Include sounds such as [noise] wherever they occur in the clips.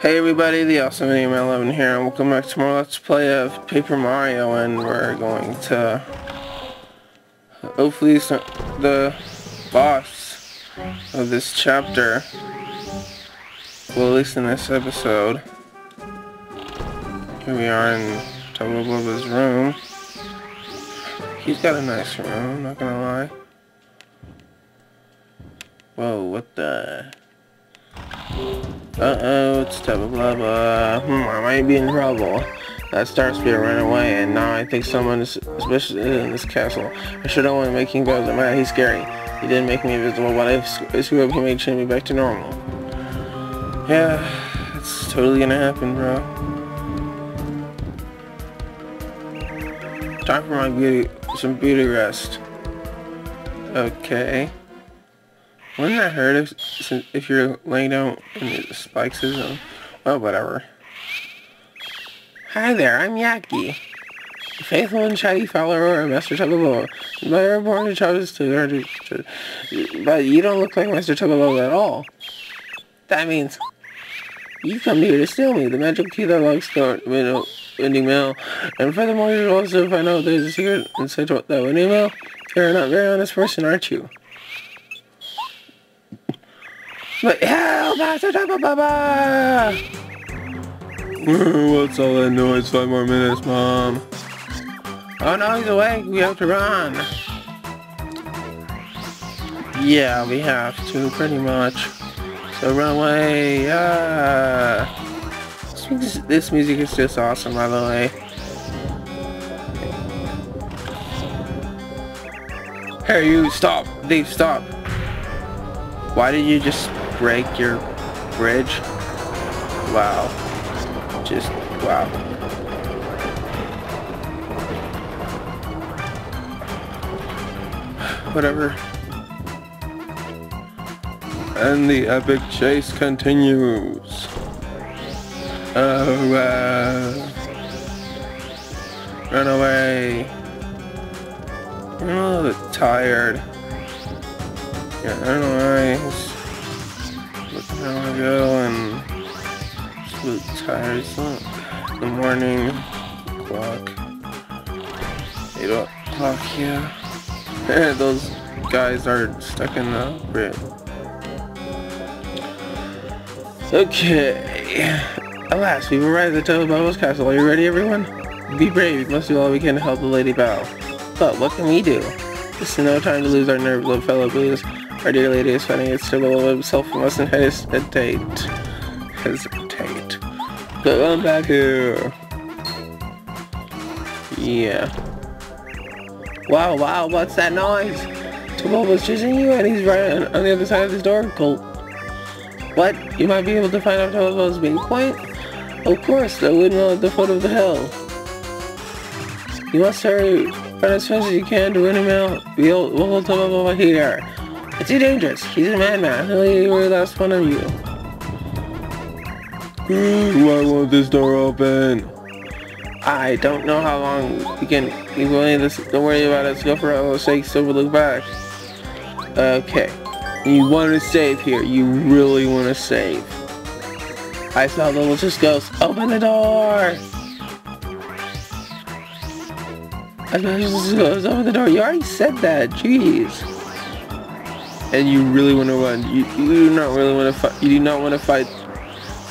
Hey everybody, the awesome Video 11 here, and welcome back to more Let's Play of Paper Mario, and we're going to hopefully the boss of this chapter, well at least in this episode. Here we are in Blubba's room. He's got a nice room, not gonna lie. Whoa, what the... Uh-oh, it's Tubba Blubba. Hmm, I might be in trouble. That Star Spirit ran away, and now I think someone is especially in this castle. I should have went making Bowser mad. He's scary. He didn't make me invisible, but I screw up, he made me back to normal. Yeah, it's totally gonna happen, bro. Time for my beauty, some beauty rest. Okay. Wouldn't that hurt if, if you're laying down and the spikes is on? Well, whatever. Hi there, I'm Yakkey. Faithful and chatty follower of Master Tubba My is to, to, to, but you don't look like Master Tubba at all. That means you come here to steal me, the magic key that locks the window, mail. And furthermore, you also find out there's a secret inside that winning mail. You're not a very honest person, aren't you? What's all that noise? Five more minutes, Mom. Oh no, he's awake. We have to run. Yeah, we have to, pretty much. So run away. Yeah. This, this music is just awesome, by the way. Hey, you, stop. Dave, stop. Why did you just break your bridge? Wow. Just, wow. Whatever. And the epic chase continues. Oh, uh, run away. I'm a little bit tired. Yeah, I don't know why hour ago and just a bit tired. It's the morning clock. 8 o'clock, yeah. Those guys are stuck in the bridge. Okay. Alas, we've arrived at Tubba Blubba's castle. Are you ready, everyone? Be brave. We must do all we can to help the Lady Bow. But what can we do? Is no time to lose our nerve, little fellow, please. Our dear lady is fighting its Tubba himself and mustn't hesitate. Hesitate. But I'm back here. Yeah. Wow, wow, what's that noise? Tubba was chasing you and he's right on, on, the other side of this door. Colt. What? You might be able to find out Tubba's being point? Of course, the windmill at the foot of the hill. You must hurry, run as fast as you can to windmill. We'll, hold Tubba here. It's too dangerous. He's a madman. He'll really last one of you. Hmm. Why won't this door open? I don't know how long we can keep going this. Don't worry about it. Let's go for our sake so we look back. Okay. You want to save here. You really want to save. I saw the little ghost. Open the door! I saw the ghost. Open the door. You already said that. Jeez and you really want to run. You, you do not really want to fight. You do not want to fight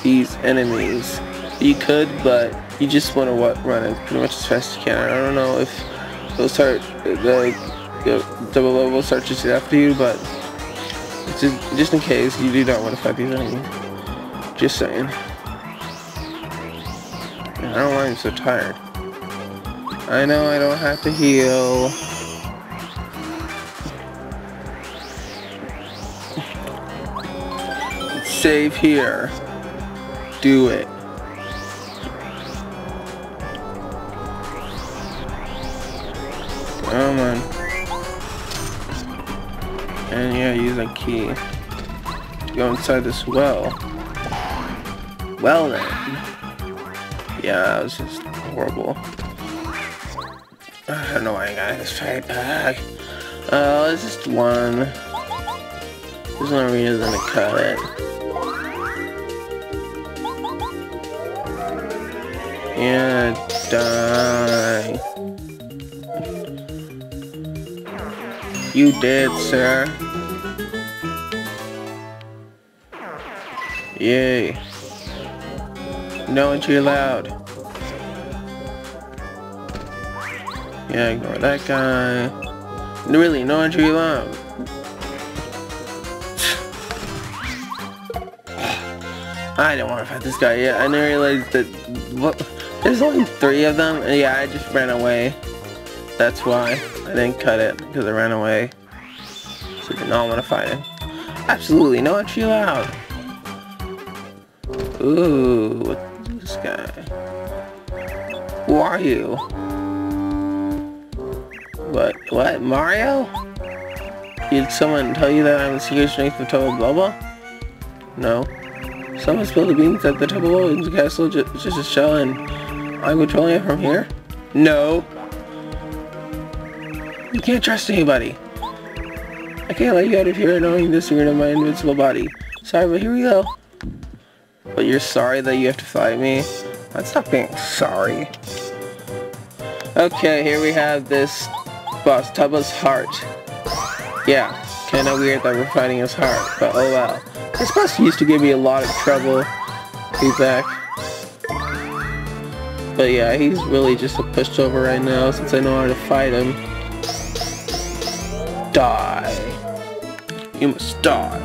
these enemies. You could, but you just want to run as pretty much as fast as you can. I don't know if they'll start the, the double level start chasing after you, but just just in case you do not want to fight these enemies. Just saying. I don't know why I'm so tired. I know I don't have to heal. Save here. Do it. Come on. And yeah, use a key. Go inside this well. Well then. Yeah, that was just horrible. I don't know why I got this fight back. Uh, it's just one. There's no reason to cut it. Yeah, die. You did, sir. Yay. No entry allowed. Yeah, ignore that guy. Really, no entry allowed. I don't want to fight this guy yet. I didn't realize that what, there's only three of them. Yeah, I just ran away. That's why I didn't cut it because I ran away. So did not want to fight him. Absolutely, no entry allowed. Ooh, what's this guy? Who are you? What? What? Mario? Did someone tell you that I'm the secret strength of Tubba Blubba? No. Someone spilled the beans at the Williams Castle, just, a shell, and I'm controlling it from here? No. You can't trust anybody. I can't let you out of here knowing the secret of my invincible body. Sorry, but here we go. But you're sorry that you have to fight me? That's not being sorry. Okay, here we have this boss, Tubba's heart. Yeah, kinda weird that we're fighting his heart, but oh well. This boss used to give me a lot of trouble. He's back. But yeah, he's really just a pushover right now since I know how to fight him. Die. You must die.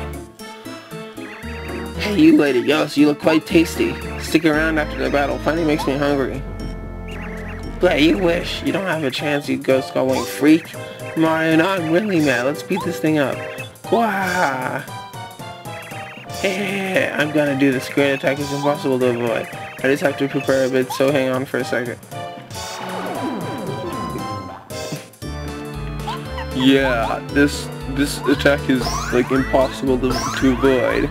Hey you lady, yes, you look quite tasty. Stick around after the battle, finally makes me hungry. But you wish. You don't have a chance, you ghost going freak. Mario, no, I'm really mad. Let's beat this thing up. Wah! [laughs] I'm gonna do this great attack is impossible to avoid. I just have to prepare a bit, so hang on for a second. Yeah, this this attack is like impossible to, to avoid.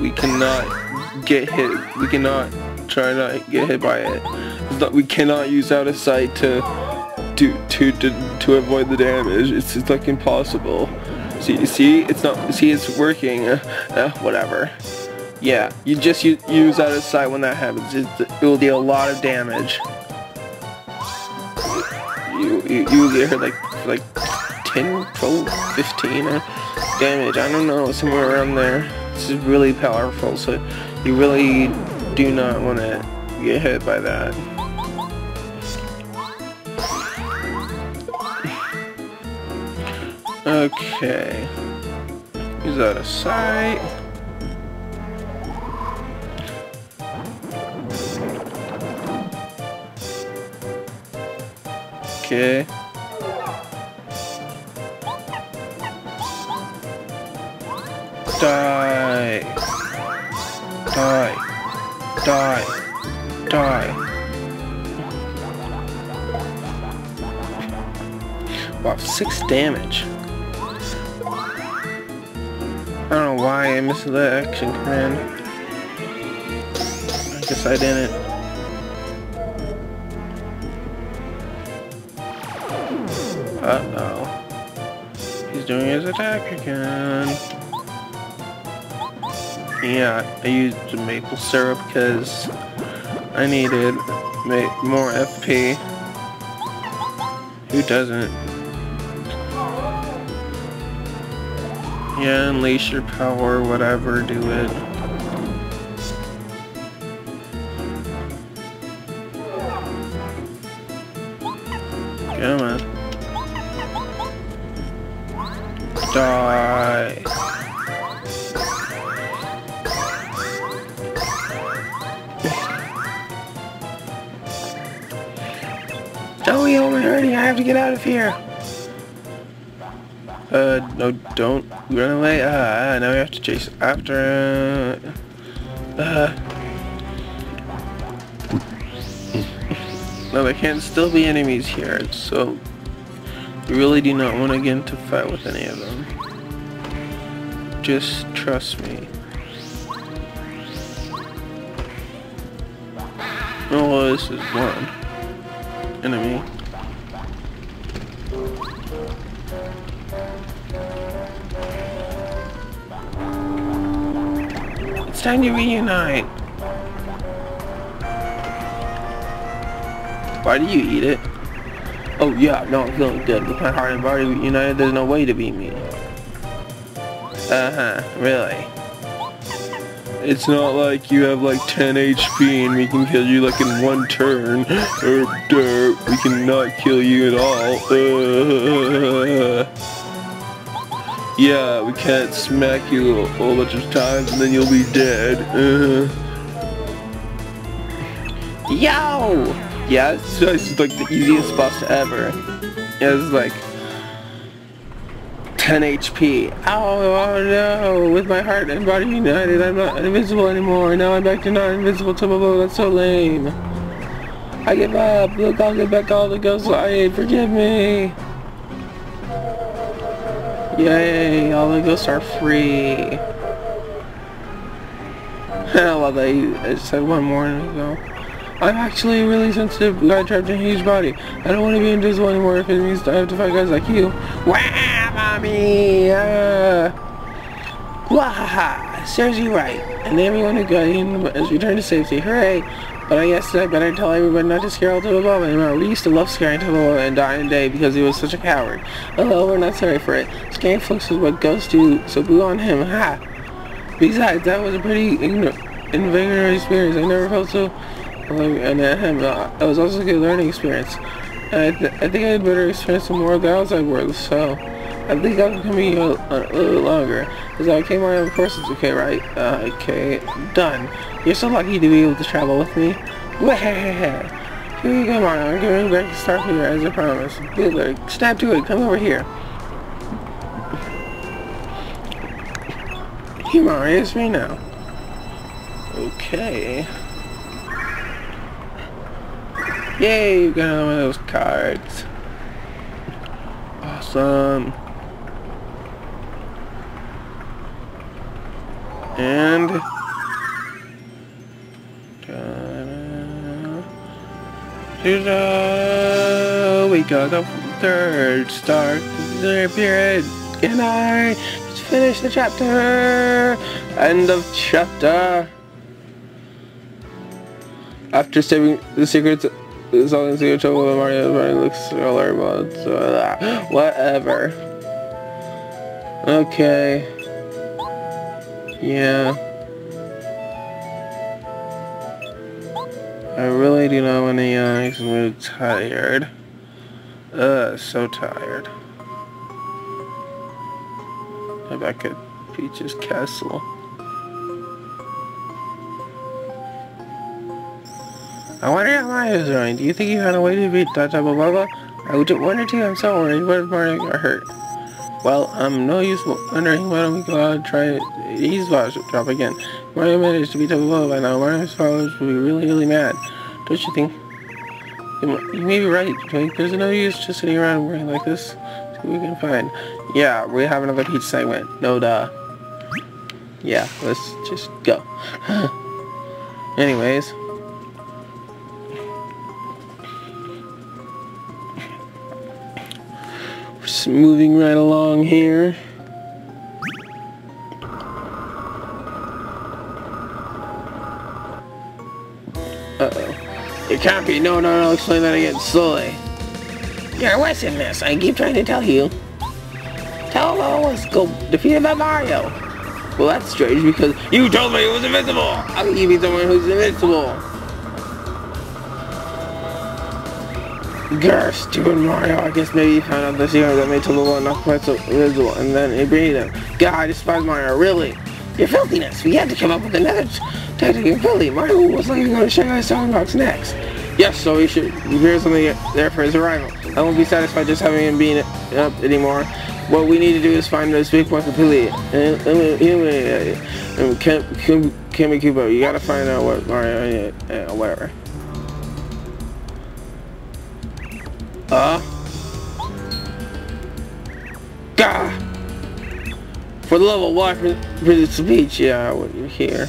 We cannot get hit. We cannot try not get hit by it. Not, we cannot use out of sight to to to to, to avoid the damage. It's, it's like impossible. See, see, it's not. See, it's working. Uh, uh, whatever. Yeah, you just use, use out of sight when that happens. It, it will deal a lot of damage. You, you, you get like, like 10, 12, 15 uh, damage. I don't know, somewhere around there. This is really powerful, so you really do not want to get hit by that. Okay. Use out of sight. Okay. Die. Die. Die. Die. Wow, six damage. Why I missed the action command. I guess I didn't. Uh-oh. He's doing his attack again. Yeah, I used maple syrup because I needed more FP. Who doesn't? Yeah, unleash your power, whatever, do it. Come on. Die. Joey, I'm hurting. I have to get out of here. Uh, no, don't run away. Ah, uh, now we have to chase after. Uh, uh. no, there can still be enemies here, so you really do not want to get into fight with any of them. Just trust me. Oh, this is one enemy. Time to reunite. Why do you eat it? Oh yeah, no, I'm feeling good. With my heart and body united, there's no way to beat me. Uh-huh, really? It's not like you have like 10 HP and we can kill you like in one turn. Or dirt, we cannot kill you at all. Uh, yeah, we can't smack you a whole bunch of times and then you'll be dead. Uh, Yo! Yeah, it's just like the easiest boss ever. It's like 10 HP. Oh, oh no! With my heart and body united, I'm not invincible anymore. Now I'm back to not invincible to blah, That's so lame. I give up. Look, I'll get back all the ghosts I ate. Forgive me. Yay! All the ghosts are free. [laughs] I love that you said one more ago. I'm actually really sensitive guy trapped in a huge body. I don't want to be invisible anymore if it means I have to fight guys like you. Wah, mommy! Uh, Wahaha! Serves you right. And everyone who got in has returned to safety. Hooray! But I guess I better tell everybody not to scare Ultima Bulma anymore. We used to love scaring Blubba and Dying Day because he was such a coward. Oh, we're not sorry for it. Scaring folks is what ghosts do, so boo on him. Ha! Besides, that was a pretty invigorating experience. I never felt so and at him. Uh, it was also a good learning experience. I, th I think I had better experience some more of the outside world, so I think I'm coming a, a, a little longer. Because I came on, of course it's okay, right? Uh, okay, done. You're so lucky to be able to travel with me. Here you go, Mario. I'm giving back to start here, as I promised. Good, luck. snap to it. Come over here. Here, Mario. It's me now. Okay. Yay, you got one of those cards. Awesome. And ta we got the third Star Spirit. and I Just finish the chapter. End of chapter. After saving the secrets all in secret trouble with Mario Mario looks similar but so uh, whatever. Okay. Yeah. I really do not want to yawn I'm really tired. Ugh, so tired. I'm back at Peach's castle. I wonder how Mario's doing. Do you think you found a way to beat that of blah I would one or two, I'm so worried. What if Mario got hurt? Well, I'm no use wondering. Why don't we go out and try his boss drop again? Mario managed to beat Tubba Blubba by now. Mario's followers will be really, really mad. Don't you think? You may be right. There's no use just sitting around worrying like this. See what we can find. Yeah, we have another Peach segment. No duh. Yeah, let's just go. [laughs] Anyways. Moving right along here. Uh-oh. It can't be. No, no, no. Explain that again slowly. You're in this. I keep trying to tell you. Tell Lois go defeated by Mario. Well, that's strange because you told me it was invincible. How can you be someone who's invincible? Grr, stupid Mario. I guess maybe he found out the secret that made Tallulah quite so invisible, and then it beat him. God, I despise Mario, really. Your filthiness. We had to come up with another tactic in Philly. Mario was likely going to Shy Guy's Toy Box next. Yes, so we should prepare something there for his arrival. I won't be satisfied just having him being up anymore. What we need to do is find this big point completely and keep up? You gotta find out what Mario, uh, whatever. Uh. Gah! For the love of? For, for the speech, yeah, what you hear.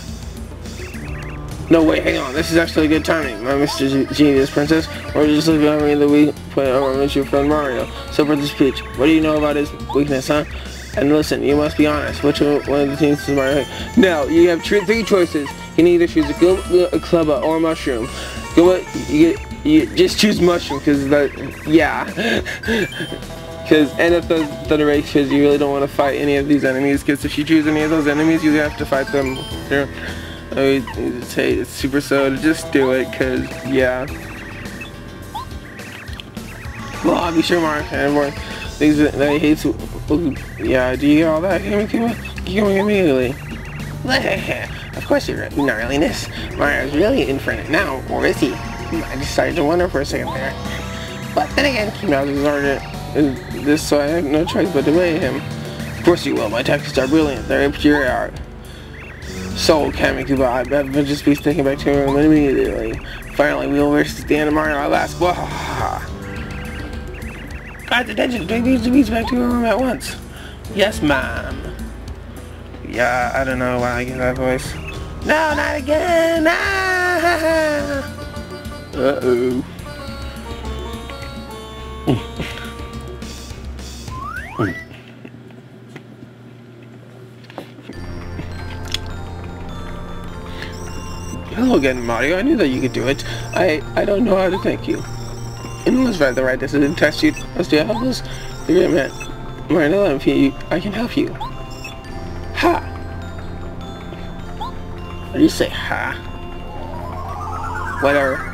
No, wait, hang on. This is actually good timing. My Mr. Genius Princess. We're just looking over in the week over with your friend Mario. So for the speech, what do you know about his weakness, huh? And listen, you must be honest. Which one of the things is Mario? Now, you have three choices. You can either choose a, a club or a mushroom. Go, you get You just choose mushroom because that, yeah. Because and if the the because you really don't want to fight any of these enemies. Because if you choose any of those enemies, you have to fight them. Here, I would say it's super soda. Just do it, cause yeah. Well, I'll be sure Mark and everyone things that he hates. Yeah, do you get all that? Give me, give me, immediately. [laughs] of course you're not really this. Mario's really infinite now, or is he? I decided to wonder for a second there. But then again, Bowser's already this, so I have no choice but to obey him. Of course you will. My tactics are brilliant. They're pure art. So, Kammy Koopa, I've been just be thinking back to your him immediately. Finally, we will versus the end of Mario, our last. Guys, attention! Take these beats back to your room at once. Yes, ma'am. Yeah, I don't know why I get that voice. No, not again! Ah! Uh-oh. Hello again, Mario. I knew that you could do it. I I don't know how to thank you. It was right the right decision to test you. Let's do help us. You're man. Mario, if you, I can help you. Ha! Do you say, ha? Whatever.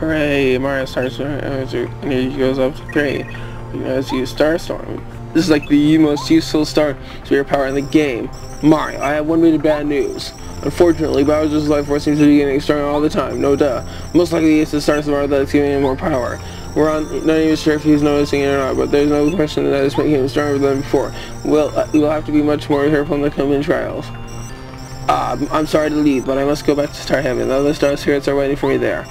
Hooray, Mario starts he goes up to. As you Starstorm. This is like the most useful star spirit power in the game. Mario, I have one bit of bad news. Unfortunately, Bowser's life force seems to be getting stronger all the time, no duh. Most likely it's the Starstorm that's giving him more power. We're on, not even sure if he's noticing it or not, but there's no question that it's making him stronger than before. Well, uh, we'll have to be much more careful in the coming trials. Uh, I'm sorry to leave, but I must go back to Star Heaven. The other Star Spirits are waiting for me there.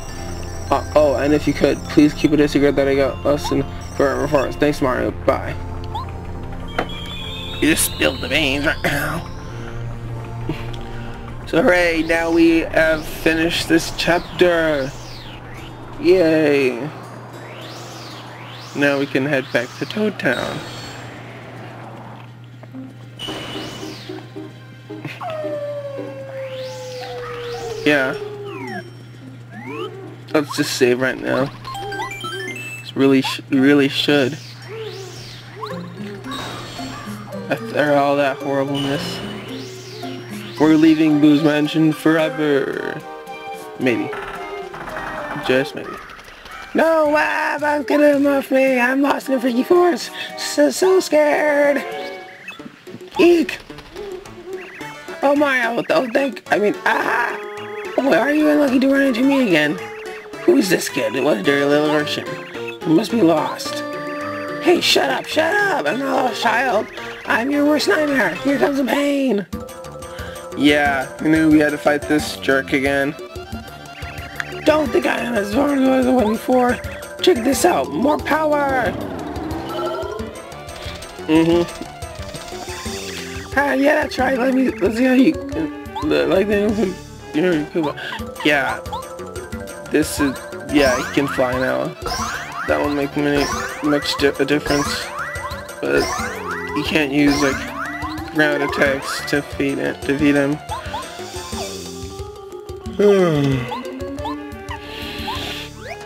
Uh, oh, and if you could, please keep it a secret that I got lost in Forever Forest. Thanks, Mario. Bye. You just spilled the beans right now. So hooray, now we have finished this chapter. Yay. Now we can head back to Toad Town. [laughs] yeah. Let's just save right now. It's really, sh really should. After all that horribleness. We're leaving Boo's Mansion forever. Maybe. Just maybe. No, ah, I'm gonna muff me. I'm lost in the freaky forest. So, so scared. Eek. Oh my, oh thank, I mean, ah. Why are you unlucky to run into me again? Who's this kid? What a dirty little urchin. He must be lost. Hey, shut up, shut up! I'm not a lost child. I'm your worst nightmare. Here comes the pain. Yeah, I knew we had to fight this jerk again. Don't think I am as vulnerable as I was before. Check this out. More power! Mm-hmm. Ah, yeah, that's right. Let me, let's see how you, like, you know, yeah. This is, yeah, he can fly now. That won't make many, much di a difference. But you can't use, like, ground attacks to feed it, defeat him.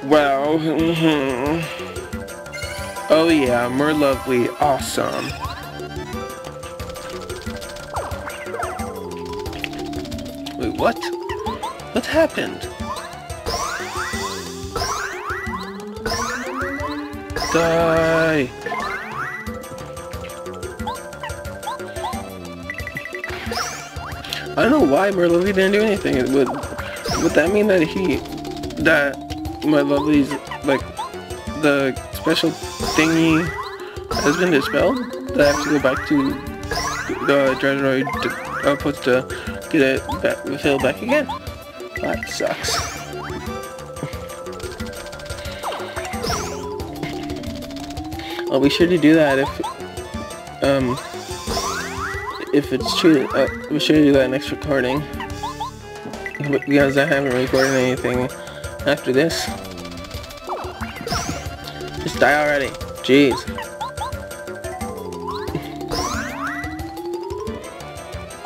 wow. Mm -hmm. Oh yeah, more lovely. Awesome. Wait, what? What happened? Die! I don't know why Merlovely didn't do anything. Would would that mean that he that my lovely's like the special thingy has been dispelled? That I have to go back to the Dreadroid outputs uh, to uh, get it back, filled back again? That sucks. I'll be sure to do that if, um, if it's true. Uh, be sure to do that next recording. Because I haven't recorded anything after this. Just die already. Jeez.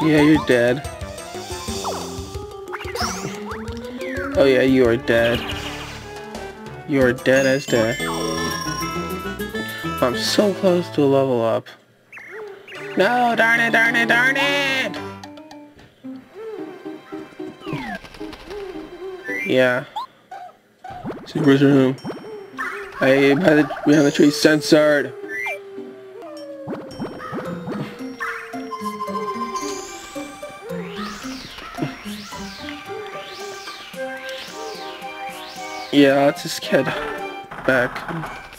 yeah, you're dead. Oh yeah, you are dead. You are dead as dead. I'm so close to a level up. No, darn it, darn it, darn it! Yeah. Super room. Hey, by the behind the tree censored. Yeah, let's just get back.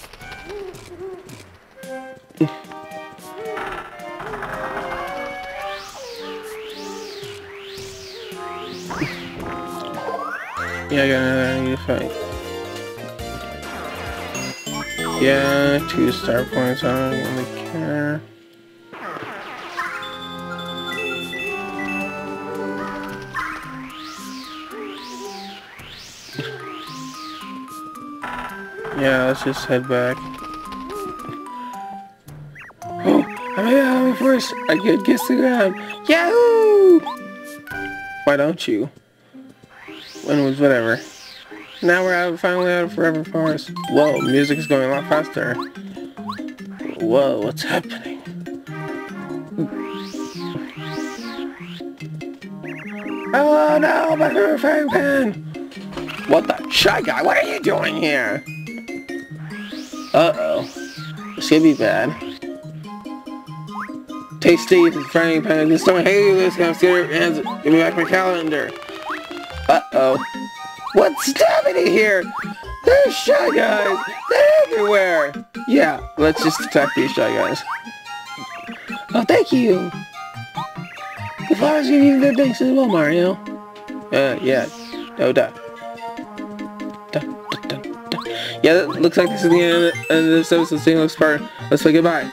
Yeah, I gotta fight. Yeah, two star points. I don't really care. Yeah, let's just head back. Oh, I'm having first. I get kiss the ground. Yahoo! Why don't you? When it was whatever. Now we're out, finally out of Forever Forest. Whoa, music is going a lot faster. Whoa, what's happening? Oh no, my favorite frying pan! What the? Shy Guy, what are you doing here? Uh-oh. This could be bad. Tasty, the frying pan, just don't hate this, I'm scared, hands, give me back my calendar. Uh-oh. What's happening here? There's Shy Guys! They're everywhere! Yeah, let's just attack these Shy Guys. Oh, thank you! The flowers give you good things as well, Mario. Uh, yeah. Oh, duh, duh, duh. Yeah, looks like this is the end of this episode. See you next part. Let's say goodbye.